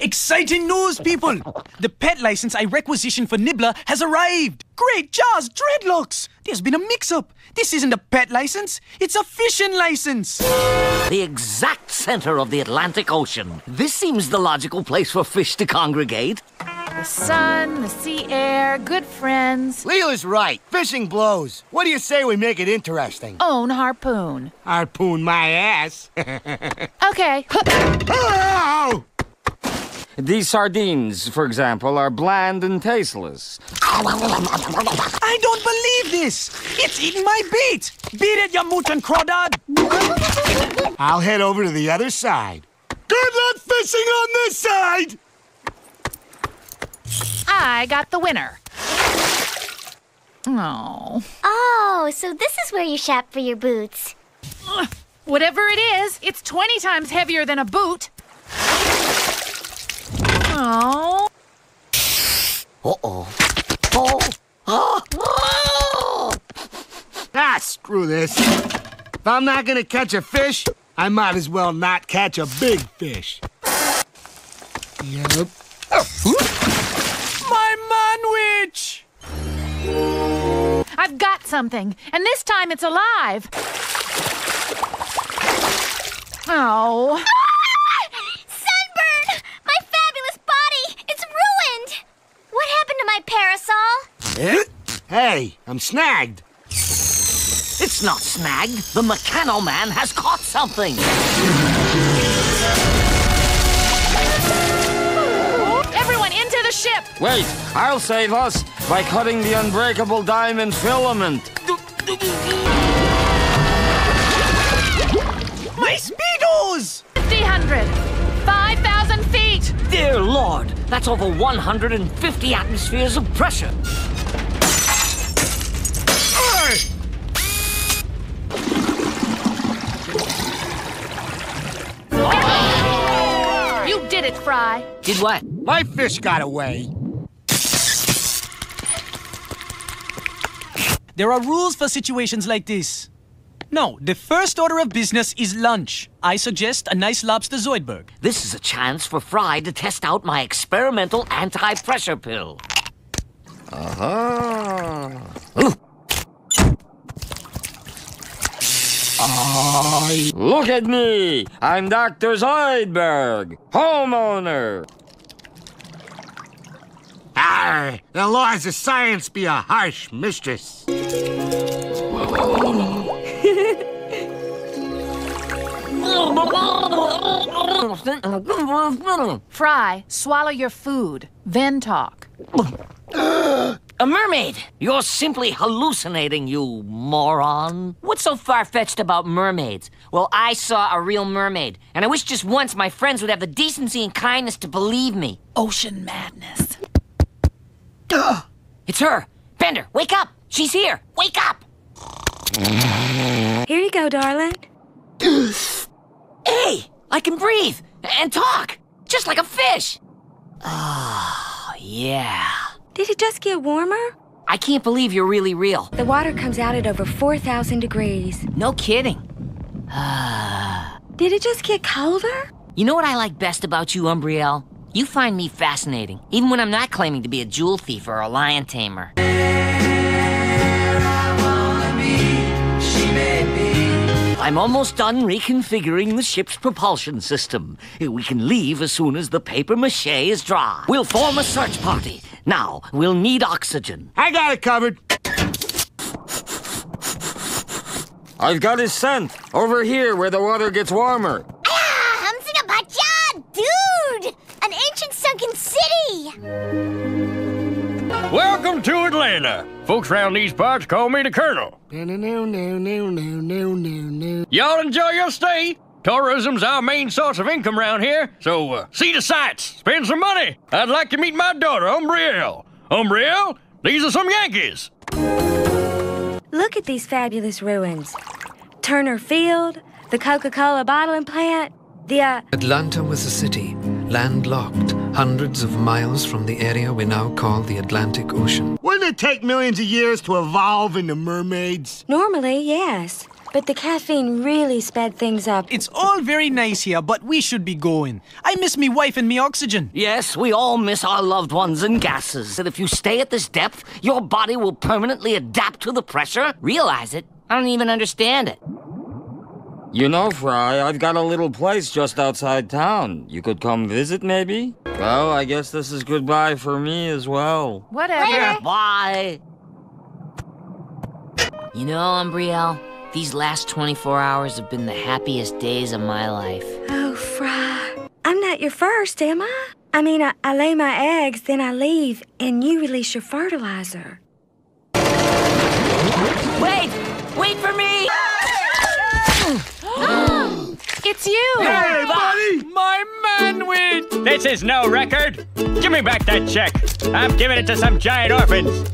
Exciting news, people! The pet license I requisitioned for Nibbler has arrived! Great Jaws, dreadlocks! There's been a mix-up. This isn't a pet license, it's a fishing license! The exact center of the Atlantic Ocean. This seems the logical place for fish to congregate. The sun, the sea air, good friends. Leela's right. Fishing blows. What do you say we make it interesting? Own harpoon. Harpoon my ass. Okay. oh! These sardines, for example, are bland and tasteless. I don't believe this! It's eating my bait! Beat it, you mutant crawdad! I'll head over to the other side. Good luck fishing on this side! I got the winner. Oh. Oh, so this is where you shop for your boots. Whatever it is, it's 20 times heavier than a boot. Oh. Uh-oh. Oh. Oh. Oh. Ah, screw this. If I'm not gonna catch a fish, I might as well not catch a big fish. Yep. My manwich! I've got something, and this time it's alive. Oh. Sunburn! My fabulous body! It's ruined! What happened to my parasol? Hey, I'm snagged. It's not snagged. The Mechano Man has caught something. Everyone into the ship! Wait, I'll save us by cutting the unbreakable diamond filament. My speedos! 300. 5,000 feet! Dear Lord, that's over 150 atmospheres of pressure. It, Fry. Did what? My fish got away. There are rules for situations like this. No, the first order of business is lunch. I suggest a nice lobster Zoidberg. This is a chance for Fry to test out my experimental anti-pressure pill. Uh-huh. Look at me! I'm Dr. Zoidberg, homeowner. Arr, the laws of science be a harsh mistress. Fry, swallow your food, then talk. A mermaid! You're simply hallucinating, you moron. What's so far-fetched about mermaids? Well, I saw a real mermaid, and I wish just once my friends would have the decency and kindness to believe me. Ocean madness. Duh! It's her! Bender, wake up! She's here! Wake up! Here you go, darling. Hey! I can breathe and talk! Just like a fish! Oh, yeah. Did it just get warmer? I can't believe you're really real. The water comes out at over 4,000 degrees. No kidding. Did it just get colder? You know what I like best about you, Umbriel? You find me fascinating, even when I'm not claiming to be a jewel thief or a lion tamer. I'm almost done reconfiguring the ship's propulsion system. We can leave as soon as the paper mache is dry. We'll form a search party. Now, we'll need oxygen. I got it covered. I've got his scent over here where the water gets warmer. Ah, Hamsinapacha! Dude! An ancient sunken city! Welcome to Atlanta. Folks around these parts call me the Colonel. No, no, no, no, no, no, no, no. Y'all enjoy your stay. Tourism's our main source of income around here, so uh, see the sights, spend some money. I'd like to meet my daughter, Umbriel. Umbriel, these are some Yankees. Look at these fabulous ruins. Turner Field, the Coca-Cola bottling plant, the, uh, Atlanta was a city, landlocked, hundreds of miles from the area we now call the Atlantic Ocean. Wouldn't it take millions of years to evolve into mermaids? normally, yes. But the caffeine really sped things up. It's all very nice here, but we should be going. I miss me wife and me oxygen. Yes, we all miss our loved ones and gases. And if you stay at this depth, your body will permanently adapt to the pressure. Realize it? I don't even understand it. You know, Fry, I've got a little place just outside town. You could come visit, maybe? Well, I guess this is goodbye for me as well. Whatever. Bye. You know, Umbriel, these last 24 hours have been the happiest days of my life. Oh, Fry. I'm not your first, am I? I mean, I, I lay my eggs, then I leave, and you release your fertilizer. Wait! Wait for me! It's you. Hey, buddy! My manweed! This is no record. Give me back that check. I'm giving it to some giant orphans.